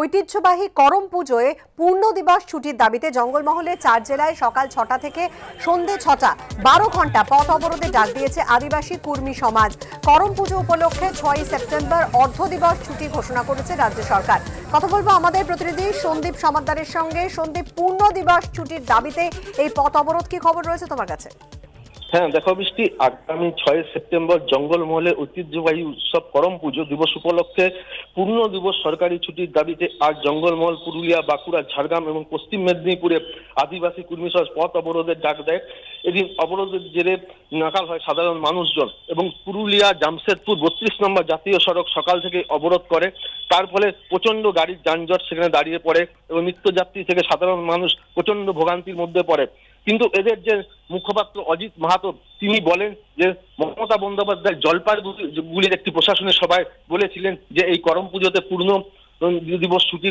ঐতিহ্যবাহী করম পুজোয় পূর্ণ দিবস ছুটির দাবিতে জঙ্গলমহলে চার জেলায় সকাল ছটা থেকে সন্ধে ছটা, বারো ঘণ্টা পথ অবরোধে ডাক দিয়েছে আদিবাসী কুর্মী সমাজ। করম পুজো উপলক্ষে ছয়ই সেপ্টেম্বর অর্ধ দিবস ছুটি ঘোষণা করেছে রাজ্য সরকার। কথা বলব আমাদের প্রতিনিধি সন্দীপ সমাদ্দারের সঙ্গে। সন্দীপ, পূর্ণ দিবস ছুটির দাবিতে এই পথ অবরোধ কি খবর রয়েছে তোমার কাছে? হ্যাঁ দেখো বৃষ্টি, আগামী ছয় সেপ্টেম্বর জঙ্গলমহলে ঐতিহ্যবাহী উৎসব করম পুজো দিবস উপলক্ষে পূর্ণ দিবস সরকারি ছুটির দাবিতে আজ জঙ্গলমহল, পুরুলিয়া, বাঁকুড়া, ঝাড়গ্রাম এবং পশ্চিম মেদিনীপুরে আদিবাসী কর্মী সহ পথ অবরোধের ডাক দেয়। এদিন অবরোধের জেরে নাকাল হয় সাধারণ মানুষজন এবং পুরুলিয়া, জামশেদপুর বত্রিশ নম্বর জাতীয় সড়ক সকাল থেকে অবরোধ করে। তার ফলে প্রচণ্ড গাড়ির যানজট সেখানে দাঁড়িয়ে পড়ে এবং নিত্যযাত্রী থেকে সাধারণ মানুষ প্রচণ্ড ভোগান্তির মধ্যে পড়ে। কিন্তু এদের যে মুখপাত্র অজিত মাহাতো, তিনি বলেন যে মমতা বন্দ্যোপাধ্যায় জলপাইগুলির একটি প্রশাসনের সভায় বলেছিলেন যে এই করম পুজোতে পূর্ণ দিবস ছুটি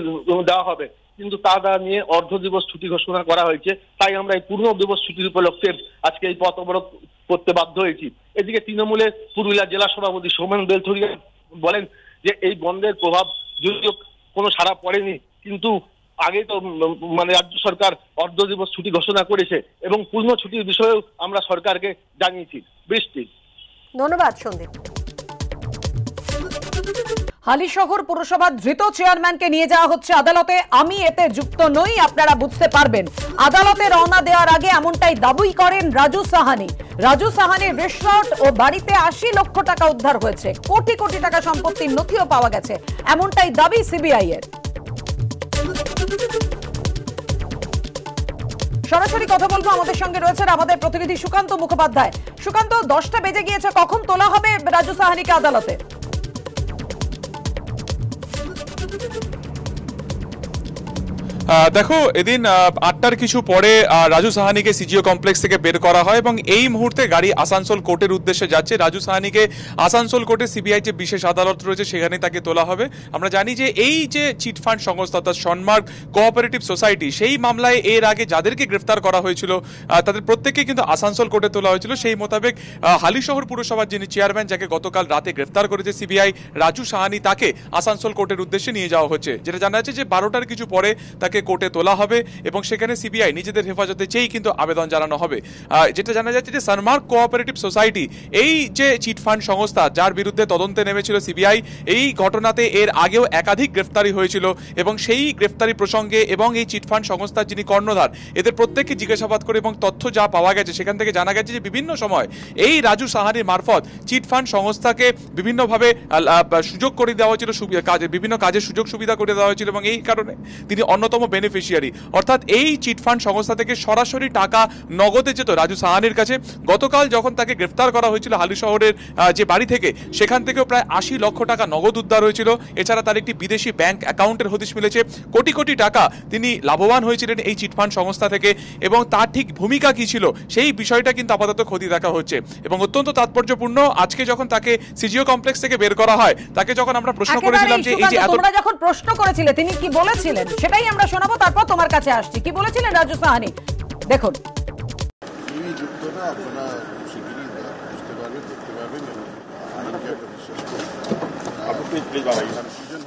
দেওয়া হবে। কিন্তু তা তা নিয়ে অর্ধ দিবস ছুটি ঘোষণা করা হয়েছে। তাই আমরা এই পূর্ণ দিবস ছুটির উপলক্ষে আজকে এই পথ অবরোধ করতে বাধ্য হয়েছি। এদিকে তৃণমূলের পুরুলিয়া জেলা সভাপতি সৌমেন বেলথরিয়া বলেন যে এই বন্ধের প্রভাব যদিও কোনো সারা পড়েনি, কিন্তু আগে তো মানে রাজ্য সরকার অর্ধ দিবস ছুটি ঘোষণা করেছে এবং পূর্ণ ছুটির বিষয়েও আমরা সরকারকে জানিয়েছি। বৃষ্টি। ধন্যবাদ, সন্দীপ। হালিশহর পুরসভার ধৃত চেয়ারম্যানকে নিয়ে যাওয়া হচ্ছে আদালতে। আমি এতে যুক্ত নই, আপনারা বুঝতে পারবেন। আদালতে রওনা দেওয়ার আগে এমনটাই দাবি করেন রাজু সাহানি। রাজু সাহানির রিসর্ট ও বাড়িতে আশি লক্ষ টাকা উদ্ধার হয়েছে। কোটি কোটি টাকা সম্পত্তির নথিও পাওয়া গেছে। এমনটাই দাবি সিবিআই এর সরাসরি কথা বলব আমাদের সঙ্গে রয়েছেন আমাদের প্রতিনিধি সুকান্ত মুখোপাধ্যায়। সুকান্ত, দশটা বেজে গিয়েছে, কখন তোলা হবে রাজু সাহানিকে আদালতে? দেখো, এদিন আটটার কিছু পরে রাজু সাহানিকে সিজিও কমপ্লেক্স থেকে বের করা হয় এবং এই মুহূর্তে গাড়ি আসানসোল কোর্টের উদ্দেশ্যে যাচ্ছে। রাজু সাহানিকে আসানসোল কোর্টে সিবিআই যে বিশেষ আদালত রয়েছে সেখানে তাকে তোলা হবে। আমরা জানি যে এই যে চিটফান্ড সংস্থা, অর্থাৎ সন্মার্গ কোঅপারেটিভ সোসাইটি, সেই মামলায় এর আগে যাদেরকে গ্রেফতার করা হয়েছিল তাদের প্রত্যেককে কিন্তু আসানসোল কোর্টে তোলা হয়েছিল। সেই মোতাবেক হালিশহর পুরসভার যিনি চেয়ারম্যান, যাকে গতকাল রাতে গ্রেফতার করেছে সিবিআই, রাজু সাহানি তাকে আসানসোল কোর্টের উদ্দেশ্যে নিয়ে যাওয়া হচ্ছে। যেটা জানা যাচ্ছে যে বারোটার কিছু পরে তাকে তাকে কোর্টে তোলা হবে এবং সেখানে সিবিআই নিজেদের হেফাজতে চেয়েই কিন্তু আবেদন জানানো হবে। যেটা জানা যাচ্ছে যে সানমার্ক কোঅপারেটিভ সোসাইটি, এই যে চিটফান্ড সংস্থা, যার বিরুদ্ধে তদন্তে নেমেছিল সিবিআই, এই ঘটনাতে এর আগেও একাধিক গ্রেফতারি হয়েছিল এবং সেই গ্রেফতারি প্রসঙ্গে এবং এই চিটফান্ড সংস্থার যিনি কর্ণধার, এদের প্রত্যেককে জিজ্ঞাসাবাদ করে এবং তথ্য যা পাওয়া গেছে, সেখান থেকে জানা গেছে যে বিভিন্ন সময় এই রাজু সাহানির মারফত চিটফান্ড সংস্থাকে বিভিন্নভাবে সুযোগ করে দেওয়া হয়েছিল কাজে, বিভিন্ন কাজের সুযোগ সুবিধা করে দেওয়া হয়েছিল এবং এই কারণে তিনি অন্যতম বেনিফিশিয়ারি অর্থাৎ এই চিটফান্ড সংস্থা থেকে সরাসরি টাকা নগদে যেত রাজু সাহানির কাছে। গতকাল যখন তাকে গ্রেফতার করা হয়েছিল হালি শহরের যে বাড়ি থেকে সেখান থেকেও প্রায় আশি লক্ষ টাকা নগদ উদ্ধার হয়েছিল। এছাড়া তার একটি বিদেশি ব্যাংক অ্যাকাউন্টের হদিশ মিলেছে। কোটি কোটি টাকা তিনি লাভবান হয়েছিলেন এই চিটফান্ড সংস্থা থেকে এবং তার ঠিক ভূমিকা কি ছিল সেই বিষয়টা কিন্তু আপাতত ক্ষতি দেখা হচ্ছে। এবং অত্যন্ত তাৎপর্যপূর্ণ আজকে যখন তাকে সিজিও কমপ্লেক্স থেকে বের করা হয় তাকে যখন আমরা প্রশ্ন করেছিলাম যে এই যে এত যখন প্রশ্ন করেছিলে তিনি কি বলেছিলেন? সেটাই আমরা শোনাবো তারপর তোমার কাছে আসছি। কি বলেছিলেন রাজু সাহানি? দেখুন।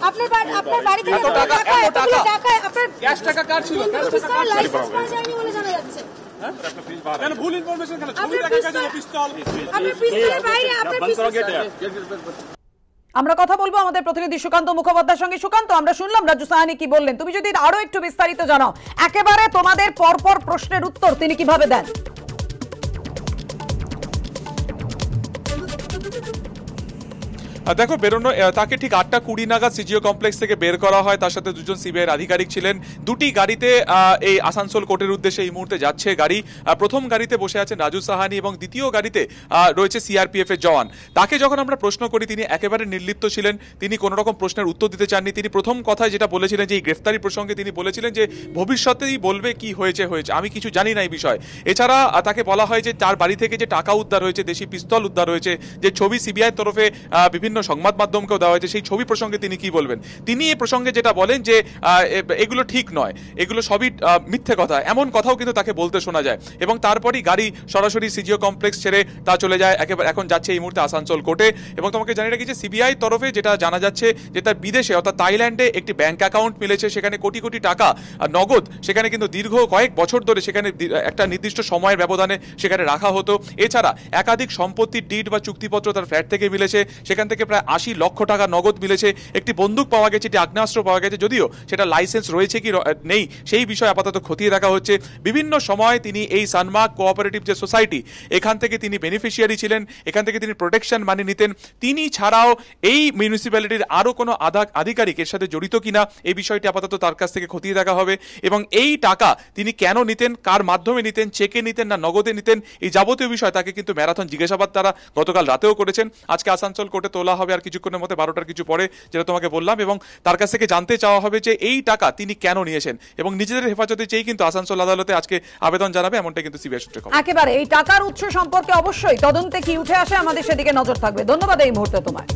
আপনার আপনার বাড়ি থেকে টাকা টাকা আপনার ক্যাশ টাকা কার ছিল? লাইসেন্স পাওয়া যায়নি বলে জানা যাচ্ছে। কেন ভুল ইনফরমেশন কেন? ছবি দেখা গেছে পিস্তল। আপনার পিস্তলের বাইরে আপনার পিস্তল আমরা কথা বলব আমাদের প্রতিনিধি সুকান্ত মুখোপাধ্যায়ের সঙ্গে। সুকান্ত, আমরা শুনলাম রাজু সাহানি কি বললেন? তুমি যদি আরও একটু বিস্তারিত জানাও। একেবারে তোমাদের পরপর প্রশ্নের উত্তর তিনি কীভাবে দেন? দেখো, বেরোনো তাকে ঠিক আটটা কুড়ি নাগাদ সিজিও কমপ্লেক্স থেকে বের করা হয়। তার সাথে দুজন সিবিআইয়ের আধিকারিক ছিলেন। দুটি গাড়িতে এই আসানসোল কোর্টের উদ্দেশ্যে এই মুহূর্তে যাচ্ছে গাড়ি। প্রথম গাড়িতে বসে আছেন রাজু সাহানি এবং দ্বিতীয় গাড়িতে রয়েছে সিআরপিএফ এর জওয়ান। তাকে যখন আমরা প্রশ্ন করি, তিনি একেবারে নির্লিপ্ত ছিলেন। তিনি কোনো রকম প্রশ্নের উত্তর দিতে চাননি। তিনি প্রথম কথায় যেটা বলেছিলেন, যে এই গ্রেফতারি প্রসঙ্গে তিনি বলেছিলেন যে ভবিষ্যতেই বলবে কি হয়েছে হয়েছে। আমি কিছু জানি না এই বিষয়। এছাড়া তাকে বলা হয় যে তার বাড়ি থেকে যে টাকা উদ্ধার হয়েছে, দেশি পিস্তল উদ্ধার হয়েছে, যে ছবি সিবিআই তরফে বিভিন্ন সংবাদ মাধ্যমকেও দেওয়া হয়েছে, সেই ছবি প্রসঙ্গে তিনি কি বলবেন? তিনি এই প্রসঙ্গে যেটা বলেন যে এগুলো ঠিক নয়। এগুলো সবই মিথ্যে কথা। এমন কথাও কিন্তু তাকে বলতে শোনা যায়। এবং তারপরই গাড়ি সরাসরি সিজিও কমপ্লেক্স ছেড়ে তা চলে যায়। একেবারে এখন যাচ্ছে এই মুহূর্তে আসানসোল কোর্টে। এবং তোমাকে জানিয়ে রাখি যে, সিবিআই তরফে যেটা জানা যাচ্ছে যে, তার বিদেশে অর্থাৎ থাইল্যান্ডে একটি ব্যাংক অ্যাকাউন্ট মিলেছে। সেখানে কোটি কোটি টাকা নগদ, সেখানে কিন্তু দীর্ঘ কয়েক বছর ধরে সেখানে একটা নির্দিষ্ট সময়ের ব্যবধানে সেখানে রাখা হতো। এছাড়া একাধিক সম্পত্তির ডিড বা চুক্তিপত্র তার ফ্ল্যাট থেকে মিলেছে। সেখান থেকে প্রায় আশি লক্ষ টাকা নগদ মিলেছে। একটি বন্দুক পাওয়া গেছে, একটি আগ্নেয়াস্ত্র পাওয়া গেছে, যদিও সেটা লাইসেন্স রয়েছে কি নেই, সেই বিষয়ে আপাতত খতিয়ে দেখা হচ্ছে। বিভিন্ন সময় তিনি এই সানমার্ক কোঅপারেটিভ যে সোসাইটি এখান থেকে তিনি বেনিফিশিয়ারি ছিলেন, এখান থেকে তিনি প্রোটেকশন মানি নিতেন। তিনি ছাড়াও এই মিউনিসিপ্যালিটির আরও কোনো আধা- আধিকারিক এর সাথে জড়িত কিনা, এই বিষয়টি আপাতত তার কাছ থেকে খতিয়ে দেখা হবে। এবং এই টাকা তিনি কেন নিতেন, কার মাধ্যমে নিতেন, চেকে নিতেন না নগদে নিতেন, এই যাবতীয় বিষয় তাকে কিন্তু ম্যারাথন জিজ্ঞাসাবাদ তারা গতকাল রাতেও করেছেন। আজকে আসানসোল কোর্টে তোলা হবে আর কিছুক্ষণের মধ্যে বারোটার কিছু পরে যেটা তোমাকে বললাম এবং তার কাছ থেকে জানতে চাওয়া হবে যে এই টাকা তিনি কেন নিয়েছেন এবং নিজেদের হেফাজতে চেয়ে কিন্তু আসানসোল আদালতে আজকে আবেদন জানাবে এমনটা কিন্তু সিবিআই সূত্রে একেবারে, এই টাকার উৎস সম্পর্কে অবশ্যই তদন্তে কি উঠে আসে আমাদের সেদিকে নজর থাকবে। ধন্যবাদ এই মুহূর্তে তোমায়।